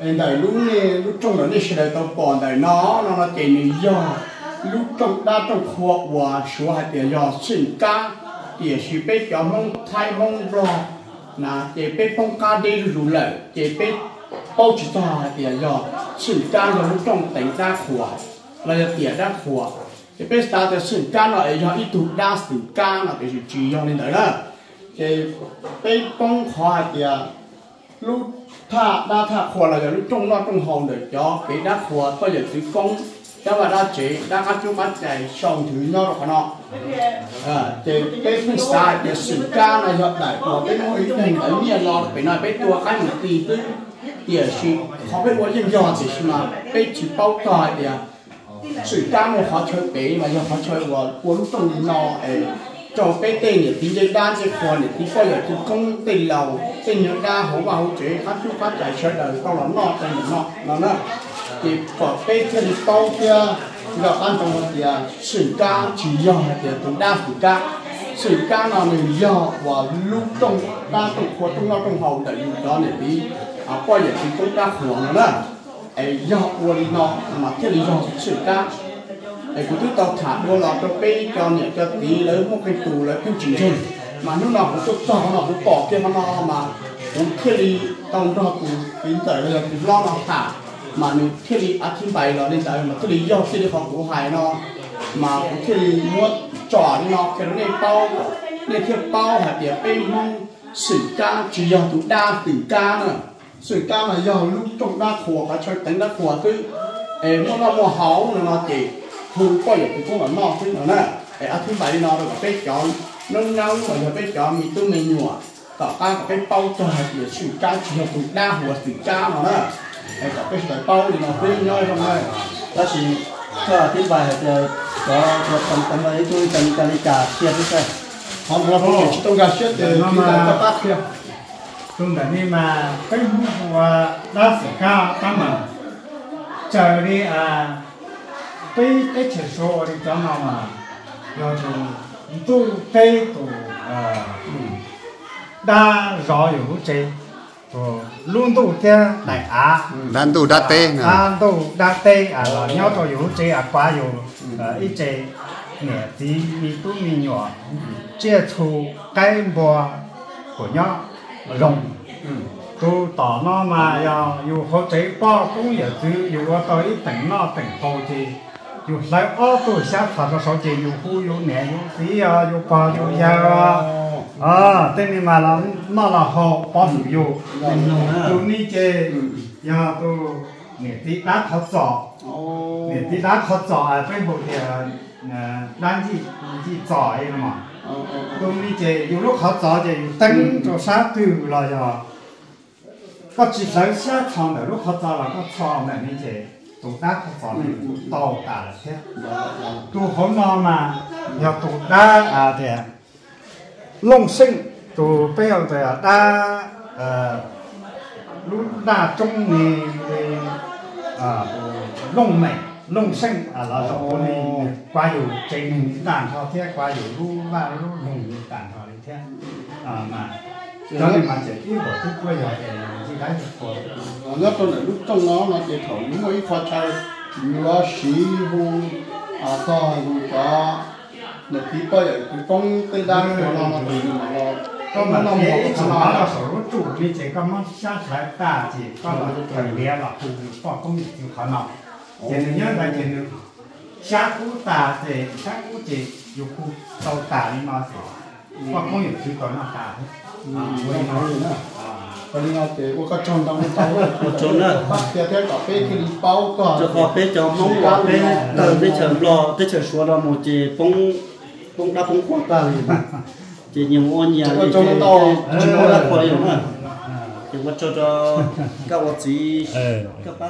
em đại lúc này lúc trong đó này sẽ đời tao còn đại nó nó là tiền này, do lúc trong đã trong khoa hòa số hai tiền do sinh ca tiền sẽ biết cho mong thay mong lo. Là tiền biết phong ca đi rủ lợi tiền biết bao chỉ ta tiền do sinh ca là lúc trong tỉnh ra khoa là tiền ra khoa tiền biết ta tiền sinh ca là do ít tụ đa sinh ca là để chỉ do nên đấy là tiền biết phong khoa tiền lúc thà đa thà khoa là giờ lúc trong nó trong hồn được cho. Bị đa khoa có giờ tự công cho mà đa chỉ đa các chú bắt chạy xong thứ nhau rồi nó à ờ, thì cái phương sai thì sự ca này hợp đại của cái mối tình ở nhà lo phải nói cái tua cái một tí tư thì sự khó biết quá dân do thì mà cái chỉ bao tài thì sự ca này khó chơi bể mà giờ khó chơi vào của lúc trong nó cho cái tên này tính dây đan, dây khoa này tính có giờ thì công tên lầu tên nhớ đa hổ và hổ chế, phát chú, phát giải chơi đời, sau đó nọ, tên nọ nó nó thì có cái thiên bao kia gặp ăn trong một thì sử ca, chỉ do thì cũng đa sử ca. Sử ca nào mình do và lúc trong đa tụ của trong à, nó trong hậu đại đó này đi à qua giờ thì cũng đa khoa nữa ấy do quân nó mà thiết lý do sử ca ấy cũng tôi tao thả đua là cho cái cho nhẹ, cho tí lớn một cái tù, lấy cái chỉ trên mà lúc nào cũng tôi cho nó cũng bỏ kia nó mà cũng thiết đi, tao cho cũng tính tới là cũng lo nó thả. Mà mình thiết đi à, ăn thiên bài nó nên tại mà thiết đi do thiết đi phòng của hải nó. Mà cũng thiết đi mua trò đi nó, cái nó nên bao nên thiết bao, hạt địa bên mong sử ca, chỉ do tụ đa, tử ca nữa. Sử ca là do lúc trong đa khổ cả chơi tính đa khổ cứ em nó là mùa háo nó chỉ thu có được thì cũng là nó chứ nó nè để ăn thứ bảy nó được cái chọn nâng nhau mà được cái chọn mình tôi mình nhủa ta có cái bao trời để sự ca chỉ học đa หัว sự ca nó nè để có cái sợi bao thì nó phi nhoi không ơi ta chỉ cho thứ bảy thì có có tầm tầm ấy tôi tầm tầm đi cả tiền thứ sai không là không chỉ tôi gạt chết thì chúng ta có tác kia chúng ta đi mà cái hùa đa sự cao tăng mà chờ đi à cái cái chỉ số đi cho nó mà rồi thì tu tê tu à đa rõ hiểu chế rồi luôn tu theo đại á đan tu đa tê nè tu đa tê à là nhau cho hiểu chế à quá hiểu à ít chế nè thì mình tu mi nhỏ chia thu cái bò của nhau rồng tu tỏ nó mà giờ hỗ trợ bao cũng giờ thứ dù có tới tỉnh nó, tỉnh hồ thì dù lại ô tu sát phạt nó số chỉ dù hu dù nhẹ dù tí à dù bao dù già à tên này mà là nó là họ bao dù. Dù dù ní chế giờ tu nhẹ tí đá khó rõ nhẹ tí đá khó rõ à bên bộ thì đang gì gì rõ ấy mà. Tu ní chế dù lúc khó rõ thì tăng cho sát tu là giờ có chỉ lấy xe thằng này lúc họ cho là có cho này như thế tổ đá có phò này to cả là thế tu hổ nó mà nhờ tổ đa, à thì Long sinh tu bây giờ thì đá lúc đa trong thì à Long mày Long sinh. À là chỗ này qua dù trình đàn thọ thế qua dù lúc ba lúc lùng đàn thọ thế. À mà cho nên mà chỉ yêu của thức quê rồi thì chỉ của nó tôi là lúc trong nó nó chỉ thấu những cái khoa chơi nó xí hu à to hu có để tí bây giờ cái công cái đa của nó nó thì nó có mà nó một cái mà nó nó sở chủ như thế có mà sáng lại ta chỉ có là thời bé là phụ có công việc chịu khó nào chỉ nên nhớ là chỉ nên sáng cú ta thì sáng cú chỉ dù cú tàu ta đi mà thì có công việc chịu khó nào ta hết. À với nó nữa còn ngồi thì có trong trong tàu trốn nữa bắt theo theo có cái cái bao có cho họ bé cho mong quá bé tờ bé chờ lo bé chờ số lo một chỉ bông bông đá bông quạt ta thì chỉ nhiều ôn nhà thì chỉ nó là khỏi rồi mà có cho cho các bác sĩ các bác